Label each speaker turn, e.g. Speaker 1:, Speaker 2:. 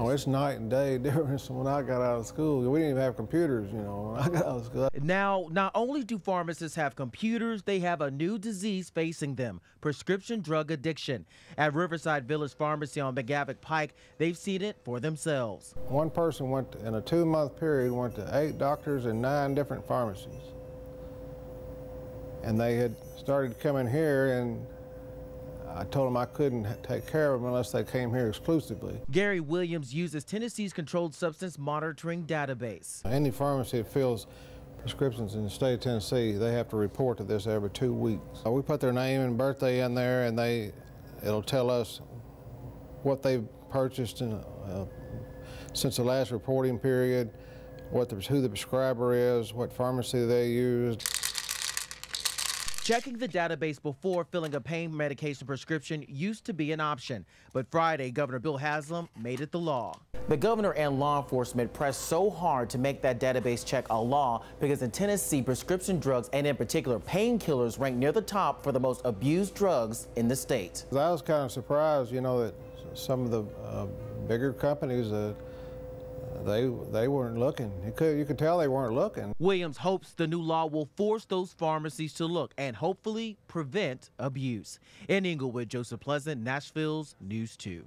Speaker 1: Oh, it's night and day difference from when I got out of school. We didn't even have computers, you know, when I got out of school.
Speaker 2: Now, not only do pharmacists have computers, they have a new disease facing them prescription drug addiction. At Riverside Village Pharmacy on McGavock Pike, they've seen it for themselves.
Speaker 1: One person went to, in a two month period went to eight doctors and nine different pharmacies. And they had started coming here and I told them I couldn't take care of them unless they came here exclusively.
Speaker 2: Gary Williams uses Tennessee's controlled substance monitoring database.
Speaker 1: Any pharmacy that fills prescriptions in the state of Tennessee, they have to report to this every two weeks. So we put their name and birthday in there, and they it'll tell us what they've purchased in, uh, since the last reporting period, what the, who the prescriber is, what pharmacy they used.
Speaker 2: Checking the database before filling a pain medication prescription used to be an option, but Friday, Governor Bill Haslam made it the law. The governor and law enforcement pressed so hard to make that database check a law because in Tennessee, prescription drugs and in particular painkillers rank near the top for the most abused drugs in the state.
Speaker 1: I was kind of surprised, you know, that some of the uh, bigger companies uh, they they weren't looking. You could you could tell they weren't looking.
Speaker 2: Williams hopes the new law will force those pharmacies to look and hopefully prevent abuse. In Inglewood, Joseph Pleasant, Nashville's News 2.